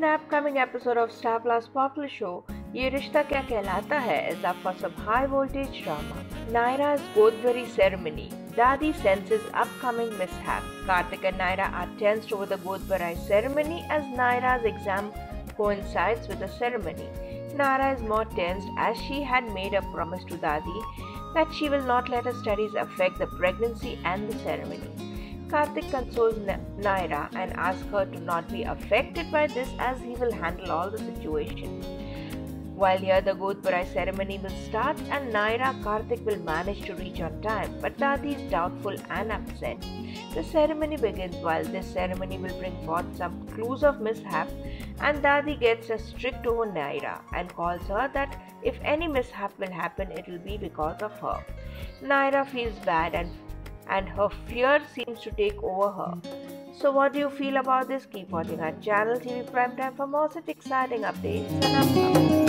upcoming episode of Star Plus popular show Yeh Rishta Kya Kehlata Hai is up for some high voltage drama. Naira's Godhbarai ceremony. Dadi senses upcoming mishap. Kartik and Naira are tensed over the Godhbarai ceremony as Naira's exam coincides with the ceremony. Naira is more tensed as she had made a promise to Dadi that she will not let her studies affect the pregnancy and the ceremony. Kartik consoles Naira and asks her to not be affected by this as he will handle all the situation. While here the Godhbarai ceremony will start and Naira Kartik will manage to reach on time, but Dadi is doubtful and upset. The ceremony begins while this ceremony will bring forth some clues of mishap and Dadi gets a strict over Naira and calls her that if any mishap will happen it will be because of her. Naira feels bad and and her fear seems to take over her. So, what do you feel about this? Keep watching our channel TV Prime Time for more such exciting updates.